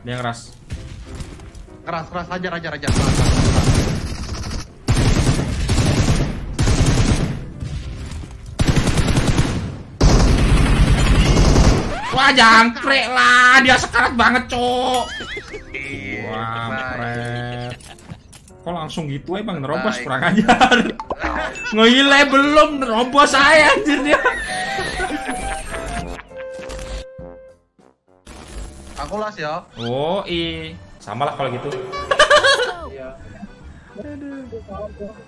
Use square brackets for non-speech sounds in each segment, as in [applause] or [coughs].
Dia ngeras. Keras, keras, hajar, hajar, hajar. Keras, keras, keras. Wah, jangkrik lah. Dia sekarat banget, Cok. Wah, pret. Kok langsung gitu aja, Bang? Nerobos kurang ajar. Ngile belum nerobos saya anjir dia. Aku las ya. Oh, i. Sama lah kalau gitu.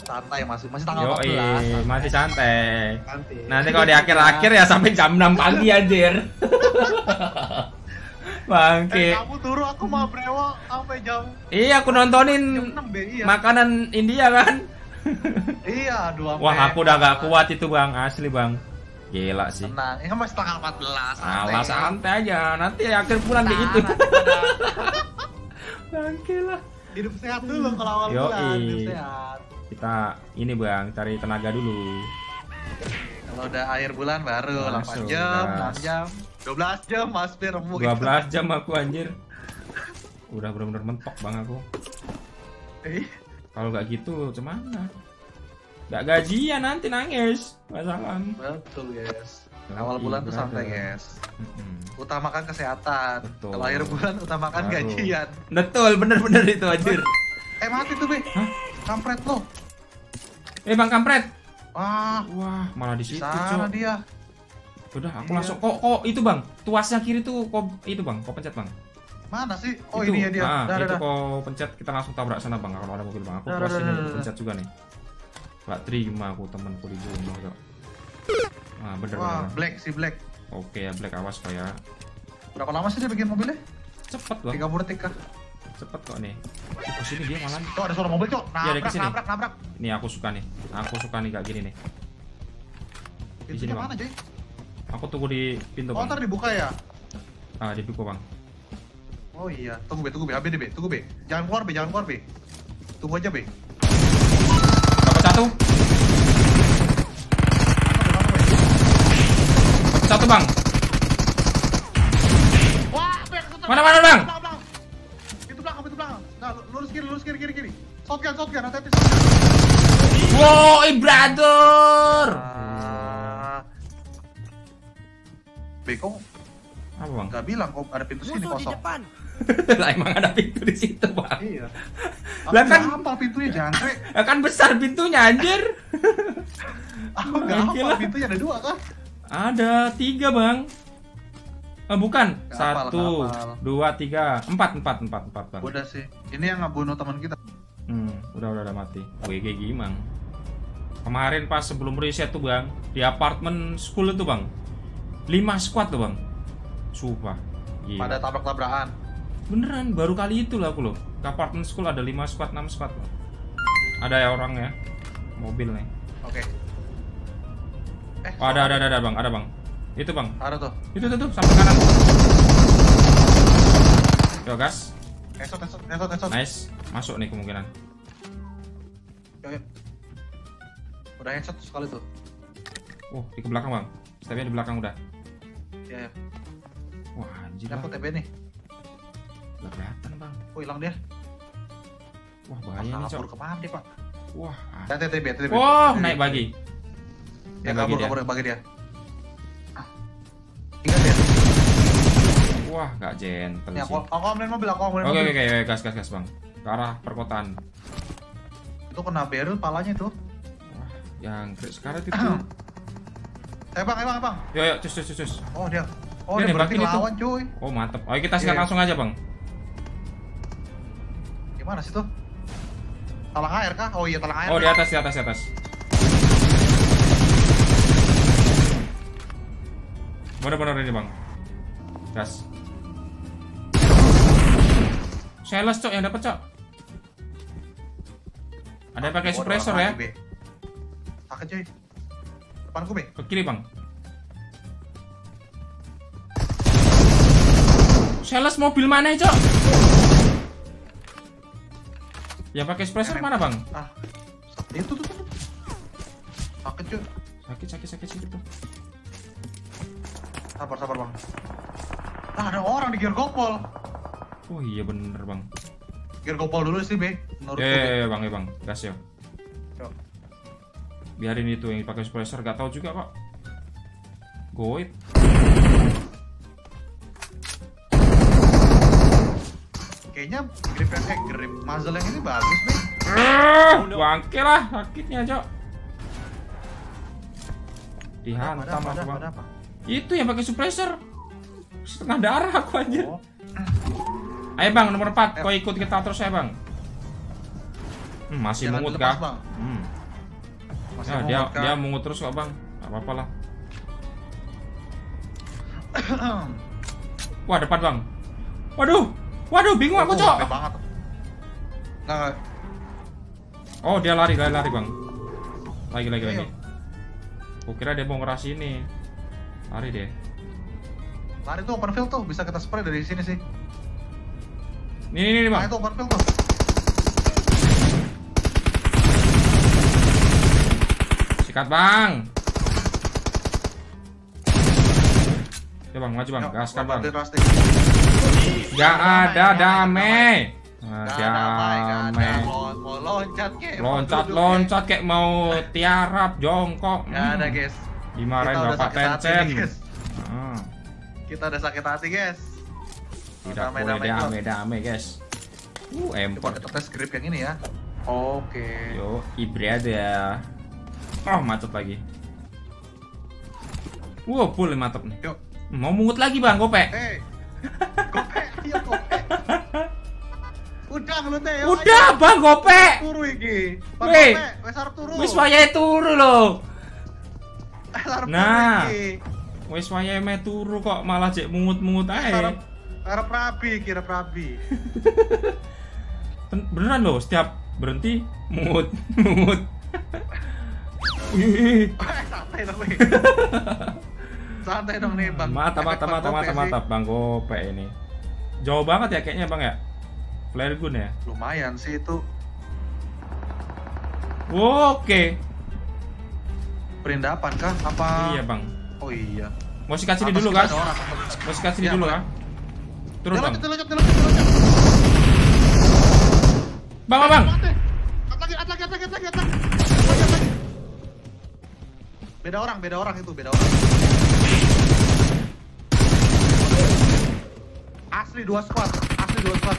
Santai masih, masih tanggal Yo, 14. masih santai. Nanti. Nanti kalau di akhir-akhir ya sampai jam 6 pagi anjir. [laughs] Eh, Bangke. kamu turu aku mau brewo sampai jam Iya, aku nontonin 6 be iya. makanan India kan. iya, dua Wah, aku udah gak kuat itu, Bang. Asli, Bang. Gila sih. Tenang, ini kan masih tanggal 14. santai. Alah santai aja. Nanti akhir bulan kayak gitu. Nah, [laughs] pada Bangke lah. hidup sehat dulu kalau awal Yoi. bulan, hidup sehat. Kita ini, Bang, cari tenaga dulu. Kalau udah akhir bulan baru Langsung, 8 jam, gas. 6 jam, 12 jam Mas remuk. 12 jam aku anjir. Udah bener-bener mentok Bang aku. Eh, Kalau gak gitu, cemana? Gak gajian nanti nangis. Masalah. Betul, guys. Awal bulan tuh santai, guys. Utamakan kesehatan. Betul. Kalau akhir bulan utamakan Baru. gajian. Betul, bener-bener itu anjir. Eh mati tuh, Be. Hah? Kampret lo. Eh Bang Kampret. Wah, Wah, malah di di situ, sana Cok. dia. Udah, aku Iya. langsung kok kok itu, Bang. Tuasnya kiri tuh kok itu, Bang. Kok pencet, Bang. Mana sih? Oh, itu. ini ya dia. Ah, Dah, dah, itu dah. kok pencet kita langsung tabrak sana, Bang. Kalau ada mobil, Bang. Aku Dah, tuas dah, ini dah, dah, pencet juga nih. Gak terima aku temanku dibunuh, Cok. Nah, bener, Wah, bener. black si black. Oke ya, Black awas kok ya. Berapa lama sih dia bikin mobilnya? Cepet, Bang. 30 detik kah? Cepet kok nih. Oh, ke sini dia malah. Tuh ada suara mobil, Cok. Iya, Nabrak, ke sini. nabrak, nabrak. Ini aku suka nih. Aku suka nih kayak gini nih. Di sini, Bang. mana, Joy? Aku tunggu di pintu, Oh, Bang. ntar dibuka ya? Ah, di pintu, Bang. Oh iya, tunggu Be, tunggu Be, AB deh Be, tunggu Be. Jangan keluar Be, jangan keluar Be. Tunggu aja Be. Satu. Satu, Bang. Mana, mana, Bang? Belakang, belakang. Pintu belakang. Nah, lu- lurus kiri, lurus kiri, kiri, kiri. Shotgun, shotgun, hati-hati. Woi, brother. Ah. Be, kok Apa, Bang? nggak bilang kok ada pintu sini Musuh di kosong? depan. [laughs] lah emang ada pintu di situ, Bang. Iya. Lah kan- hafal pintunya jangkrik. Ya kan besar pintunya, anjir. [laughs] Aku nggak hafal pintunya ada dua kan? Ada tiga, Bang. Ah, bukan. Hafal, Satu, hafal. dua, tiga, empat, empat, empat, empat, Bang. Udah sih. Ini yang ngebunuh teman kita. Hmm, udah udah udah mati. WG gimang. Kemarin pas sebelum reset tuh bang, di apartemen school itu bang, 5 squad tuh bang. Sumpah. Gila. Pada tabrak-tabrakan. Beneran, baru kali itu lah aku loh. Ke apartemen school ada 5 squad, 6 squad bang. Ada ya orang ya, mobil nih. Oke. Eh, Oh, ada, ada, ada, ada bang, ada bang. Itu bang, Ada tuh. itu tuh tuh, sampai kanan. Yo gas, Esot, esot, esot, esot. nice, masuk nih kemungkinan. Yuk, yuk. Udah headshot sekali tuh. Oh, di ke belakang bang, stepnya di belakang udah. Ya. Wah anjir aku TB nih. Nggak kelihatan bang. Oh, hilang dia. Wah bahaya nih cok. ke mana dia, Pak? Wah. Ya, TB, TB. Wah naik bagi. Ya, kabur, kabur, bagi dia. Ingat ya? Wah gak gentle Nih, sih. aku, aku ambilin mobil, aku ambilin Oke mobil. oke oke gas gas gas bang. Ke arah perkotaan. Itu kena barrel palanya itu. Wah yang sekarang itu. Eh, Bang, eh, Bang, eh, Bang. Yo yo cus cus cus. Oh, dia. Oh, Dia dia berarti lawan, cuy. Oh mantep. Oke kita sikat Iya. langsung aja bang. Gimana sih tuh? Talang air kah? Oh iya, talang air. Oh di atas di atas di atas. Bener-bener ini bang. Gas. Sales cok yang dapat cok. Ada yang pakai suppressor ya? Sakit, cuy. Depanku, Be. Ke kiri bang. Sales mobil mana cok? Yang pakai suppressor mana bang? Ah. Itu tuh. Sakit, cuy. Sakit sakit sakit sakit tuh. Sabar, sabar, Bang. Ah, ada orang di gear gopol. Oh iya bener bang. Gear gopol dulu sih, Be. Menurut Eh bang ya bang, gas ya. Biarin itu yang dipakai suppressor, gak tahu juga kok. Goit. Kayaknya grip yang eh grip muzzle yang ini bagus, Be. Ah, bangke lah sakitnya cok. Dihantam Ada apa, aku ada apa, apa? Itu yang pakai suppressor. Setengah darah aku anjir. Oh, Ayo bang nomor 4 Ayo. Kau ikut kita terus ya bang. Hmm, masih mungut kah? Bang. Hmm. masih Ya, mau dia vodka. dia mungut terus kok bang. Gak apa-apa lah. [coughs] Wah depan bang. Waduh, waduh bingung aku Oh, cok. banget. Nggak. Oh dia lari lari lari bang. Lagi lagi lagi. Kukira dia mau ngeras ini. Lari deh. Lari tuh open field tuh, bisa kita spray dari sini sih. Nih nih, nih Nah, bang. itu open field tuh. Sikat bang. Ya bang maju bang. Gaskan bang. Gak ada damai, damai. Nah, damai. Mau loncat kek. Loncat loncat kayak mau tiarap jongkok. Nggak ada, Hmm. guys. Dimarahin bapak Tencent. Ah, Kita udah sakit hati, guys. tidak boleh damai, damai guys. Uh, Coba empor. kita tes grip yang ini ya. Oke. Yo, ibrada. Oh, macet lagi. Wow, full mantap nih. Yuk. Mau mungut lagi bang, gope. Gope, ayo gope. Udah ayo, Udah ayo. bang, gope. Turu iki. Bang gope, arep turu. Wis wayahe turu Nah. Wis wayahe me turu kok malah cek mungut-mungut ae. Arep rabi, kira rabi. [laughs] Ben- Beneran loh, setiap berhenti mungut, [laughs] mungut. Wih, Eh, [laughs] santai. Santai dong nih, Bang. mantap, Gope mantap, sih. mantap, bang gope ini. Jauh banget ya kayaknya bang ya. Flare gun ya. Lumayan sih itu. Oke. Perindapan kah? Apa? Iya bang. Oh iya. Mau sikat sini dulu kan? Mau sikat sini Iya, dulu kan? Turun Dia bang. Bang, bang, bang. Lagi, lagi, lagi, lagi, lagi. Beda orang, beda orang itu, beda orang. Asli dua squad, asli dua squad.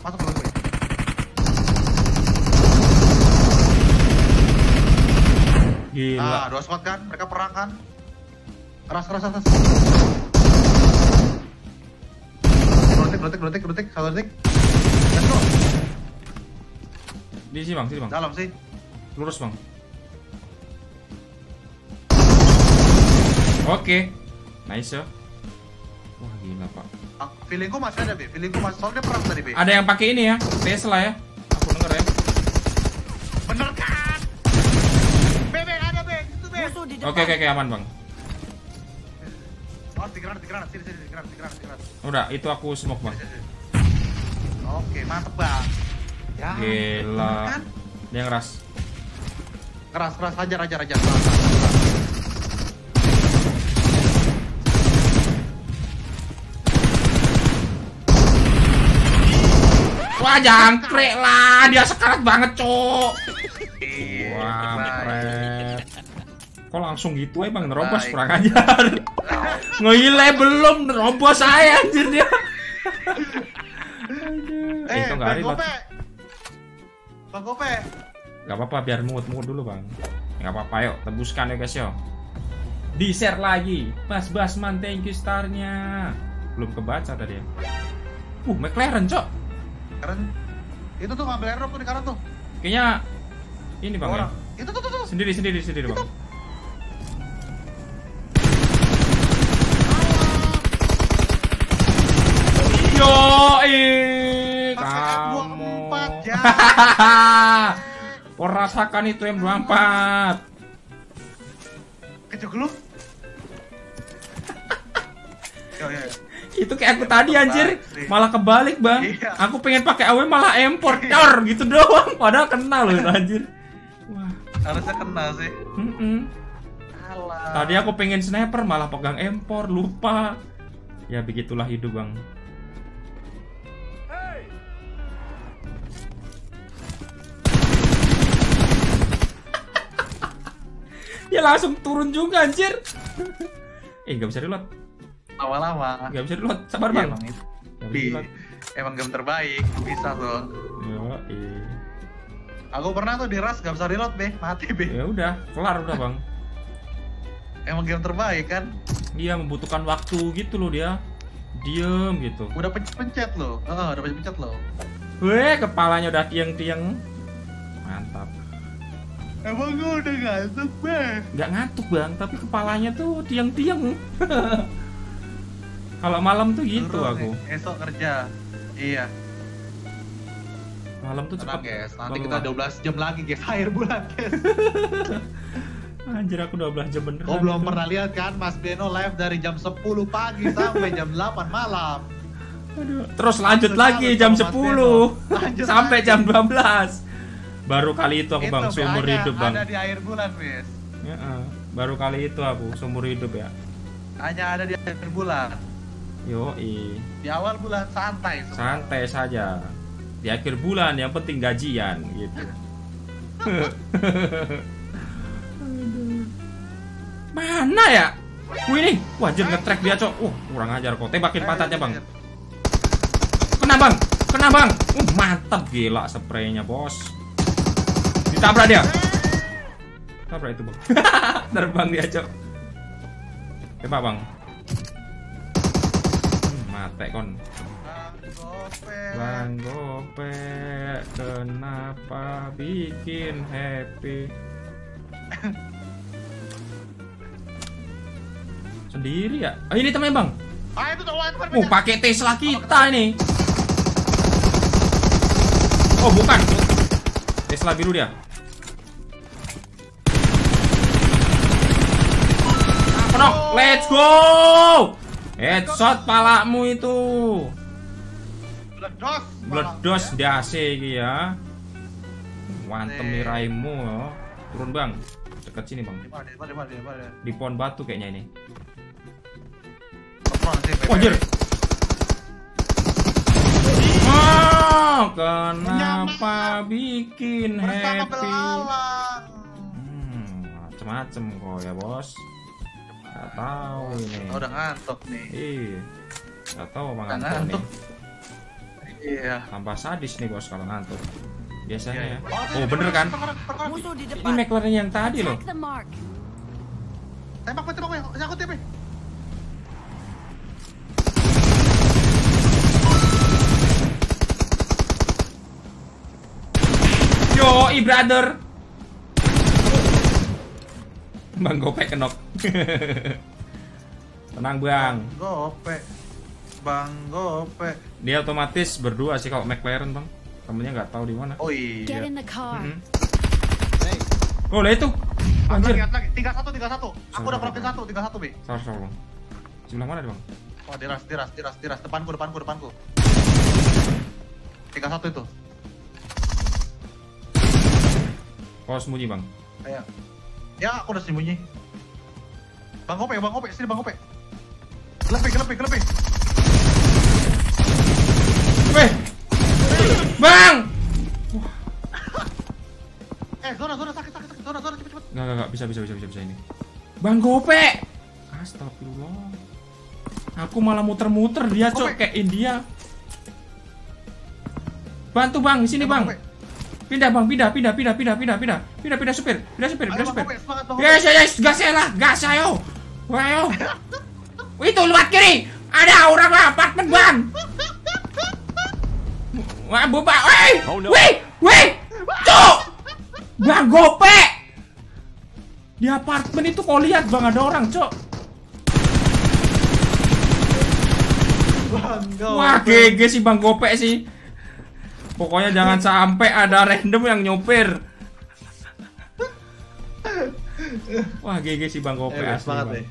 Masuk gue. Gila. Nah, dua squad kan, mereka perang kan. Keras, keras, keras. Gelutik, gelutik, gelutik, gelutik, satu detik. Let's go. Di sini bang, sini bang. Dalam sih. Lurus bang. Oke. Nice ya. Wah gila pak. Ah, Feelingku masih ada, Be. Feelingku masih, soalnya perang tadi, Be. Ada yang pakai ini ya, Tesla ya. Aku denger ya. Bener kan? Be, Be, ada, Be. Itu, Be. Oke oke oke aman bang. Oh, di granat, di granat. Sini, sini, di granat, di granat, di granat. Udah itu aku smoke bang. Sini, sini, sini. Oke, mantep, Bang. Ya, Gila. kan? Dia ngeras. Keras, keras, hajar, hajar, hajar. Keras, Wah jangkrik lah, dia sekarat banget cok. Iya, Wah, pret. Kok langsung gitu aja bang, nerobos kurang ajar. Ngile belum, nerobos saya anjir dia. Eh, itu nggak Bang ribet. Gope. Bang Gope. Gak apa-apa, biar mungut-mungut dulu bang. Gak apa-apa, yuk tebuskan ya guys yo. Di share lagi, Mas Basman thank you starnya. Belum kebaca tadi ya. Uh, McLaren cok. Keren. Itu tuh ngambil airdrop tuh di kanan tuh. Kayaknya ini bang ya. Orang. Itu tuh tuh tuh. Sendiri sendiri sendiri bang. Yo, eh, kamu. [laughs] M24, ya. Kau rasakan itu M24. Kejegluk. Yo, yo, yo itu kayak aku tadi anjir. Malah kebalik bang. Iya. Aku pengen pakai aw malah importer iya. gitu doang. Padahal kenal loh anjir. Wah. Harusnya kenal sih. Mm tadi aku pengen sniper malah pegang empor lupa. Ya begitulah hidup bang. [laughs] Ya langsung turun juga anjir. Eh nggak bisa reload. Lama-lama. Nggak bisa reload. Sabar Iya, bang. emang itu. Nggak Bi, reload. emang game terbaik, bisa tuh. Yo, Aku pernah tuh di ras gak bisa reload be, mati be. Ya udah, kelar udah bang. Emang game terbaik kan? Dia membutuhkan waktu gitu loh dia. Diem gitu. Udah pencet-pencet loh, Heeh, udah pencet-pencet loh. Weh, kepalanya udah tiang-tiang. Mantap. Emang gue udah ngantuk be. Nggak ngantuk bang, tapi kepalanya tuh tiang-tiang. [laughs] Kalau malam tuh gitu Turun, aku. Esok kerja. Iya, Malam tuh tenang cepet. guys. Nanti lelah. kita 12 jam lagi guys, [laughs] akhir bulan guys. [laughs] Anjir aku 12 jam beneran. Kau belum itu. pernah lihat kan Mas Beno live dari jam 10 pagi sampai jam 8 malam. Aduh. Terus lanjut lagi jam sama Mas 10 Beno. Lanjut sampai lagi. jam 12. Baru kali itu aku Itu bang seumur hidup bang. Ada di akhir bulan, Miss. Ya, baru kali itu aku seumur hidup ya. Hanya ada di akhir bulan. Yo Di awal bulan santai semua. santai saja. Di akhir bulan yang penting gajian gitu. [laughs] Mana ya? Wih nih, wajib nge-track dia cok. Wah, kurang ajar kok. Tembakin Eh, pantatnya bang. iya. Kena bang, kena bang. Uh, mantap gila spraynya bos. Ditabrak dia. Tabrak itu bang. [laughs] Terbang dia cok. Tembak bang. Mate kon. Bang Gope. Kenapa bikin happy? [laughs] Sendiri ya? Ah, ini temen bang. Ah, itu tuh, Oh, pakai Tesla kita ini. Oh, bukan. Tesla biru dia. Kenok, let's go. Headshot palamu itu. Bledos. Bledos di AC iki ya. Wantem raimu ya. Turun bang. Dekat sini bang. Di pohon batu kayaknya ini. Sih. Oh, anjir. Oh, kenapa bikin happy? Hmm, macem-macem kok ya bos tahu tahu ini. Oh, udah ngantuk nih. Iya. Nggak tahu emang ngantuk, ngantuk. Nih. iya. Tambah sadis nih bos kalau ngantuk. Biasanya iya, ya. Iya. oh bener kan? Ini McLaren yang tadi loh. Tembak tembak aku tembak. I brother. Bang Gopek kenok. Tenang bang. Gope. Bang Gope. Dia otomatis berdua sih kalau McLaren bang. Temennya nggak tahu di mana. Oh Get iya. in the car. Mm-mm. Hey. Oh lah itu. Anjir. Tiga satu, tiga satu. Aku udah sabar. satu, tiga satu, Be. Sabar sabar bang. Sebelah mana bang? Oh, diras, diras, diras, diras. Depanku, depanku, depanku. Tiga satu itu. Oh sembunyi bang. Ayo. Ya, aku udah sembunyi. Bang Gope, Bang Gope, sini Bang Gope. Lebih, lebih, lebih. Weh. Bang. Eh, zona, zona sakit, sakit, sakit. Zona, zona, cepet, cepet. Nggak nggak nggak bisa bisa bisa bisa bisa ini. Bang Gope. Astagfirullah. Aku malah muter-muter dia cok kayak India. Bantu bang, sini Eh, bang. Pindah bang, pindah, pindah, pindah, pindah, pindah, pindah, pindah, pindah supir, pindah supir, pindah supir. Yes, yes, gas ya lah, gas ayo, ayo. Itu lewat kiri, ada orang lah, apartemen bang. Wah, buka, weh, weh, weh, cok, bang gope. Di apartemen itu kau lihat bang ada orang cok. Bang Gope. Wah, GG sih bang gope sih. Pokoknya jangan sampai ada random yang nyopir. Wah, GG sih bang gope Eh, asli, semangat Bang. deh.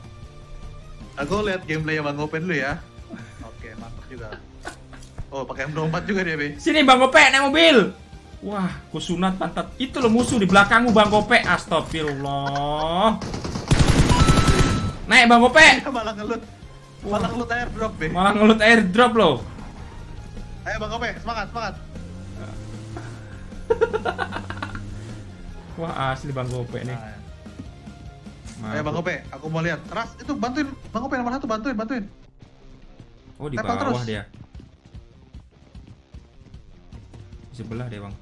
Aku lihat gameplay Bang Gope dulu ya. Oke, mantap juga. Oh, pakai M24 juga dia, Be. Sini Bang Gope naik mobil. Wah, kusunat pantat. Itu loh musuh di belakangmu Bang Gope. Astagfirullah. Naik Bang Gope. [laughs] Malah ngelut. Malah ngelut airdrop, Be. Malah ngelut airdrop loh. Ayo Bang Gope, semangat, semangat. [laughs] Wah, asli Bang Gope nih. Ayo Bang Ope, aku mau lihat. Ras, itu bantuin Bang Ope nomor satu, bantuin, bantuin. Oh di Tepal bawah terus. dia. Di sebelah dia bang.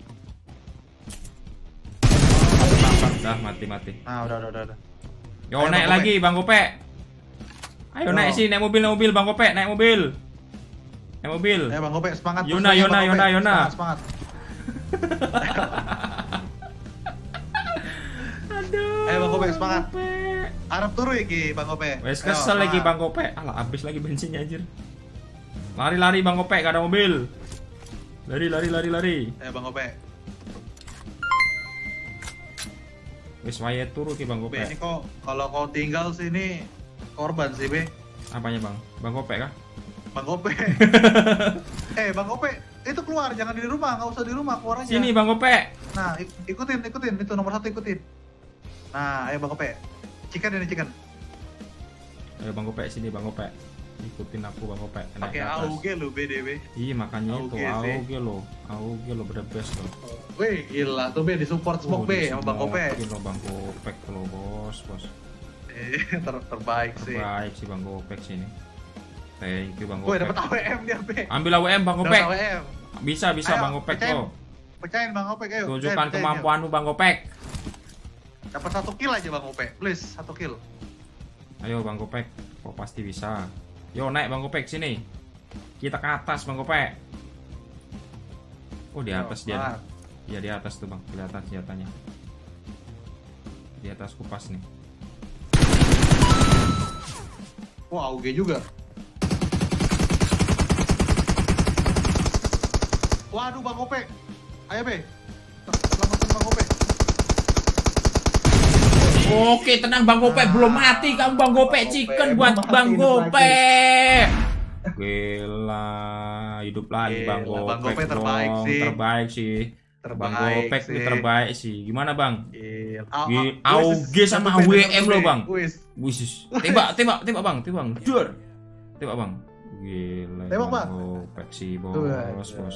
Dah mati mati. Nah, udah, udah, udah. udah. Yo Ayo, naik Bang lagi bang Gope. Ayo Yo. naik sih naik mobil naik mobil bang Gope naik mobil. Naik mobil. Ayo Bang Ope, semangat. Yona, Yona. Yona, Yona. Semangat, semangat. Aduh. Ayo, Bang Gope, semangat. Harap turu ya Ki, Bang Ope. Wes kesel lagi bang Gope. Alah habis lagi bensinnya anjir. Lari lari bang Gope gak ada mobil. Lari lari lari lari. Ayo Bang Ope. Wes waya turu ki bang Be, Gope. ini kok kalau kau tinggal sini korban sih, Be. Apanya bang? Bang Gope kah? Bang Ope. [laughs] eh, Bang Ope, itu keluar, jangan di rumah, nggak usah di rumah, keluar aja. Sini bang Gope. Nah, ik- ikutin, ikutin, itu nomor satu ikutin. Nah, ayo Bang Ope. Chicken ini chicken. Ayo bang Gope sini bang Gope. Ikutin aku bang Gope. Naik Pakai. AUG lu BDW. Iya makanya itu AUG lo, AUG lo bener best lo. Wih, gila tuh Be di support smoke Be sama Bang Ope. Lo bang Gopek lo bos bos. Eh, [laughs] ter terbaik sih. Baik sih bang Gopek sini. Thank you bang Gopek. dapat AWM dia, Be. Ambil AWM bang Gopek. AWM. Bisa bisa Ayo, bang Gopek pecahin. lo. Pecahin Bang Ope, ayo. Tunjukkan kemampuanmu bang Gopek. Dapat satu kill aja Bang Ope, please satu kill. Ayo bang Gopek. Kau pasti bisa. Yo naik bang Gopek sini. Kita ke atas bang Gopek. Oh di atas dia. Semangat. Iya di atas tuh bang, kelihatan senjatanya. Di atas kupas nih. Wah, AUG juga. Waduh, Bang Ope. Ayo, Be. Selamatin Bang Ope. Oke, tenang Bang Gope, belum mati kamu Bang Gope, Bang Gope, chicken belum buat mati, Bang Gope. Gila, hidup lagi Bang Gila, Gope. Bang Gope terbaik sih. Terbaik sih. Bang Terbaik Gopek sih. ini terbaik sih. Gimana Bang? Gila. Gila, Ah, ah, AUG sama satu lo. Bang. Wis. Tembak, tembak, tembak Bang, tembak. Jur. Tembak Bang. Gila. Tembak, Bang. Gopek sih, bos, bos.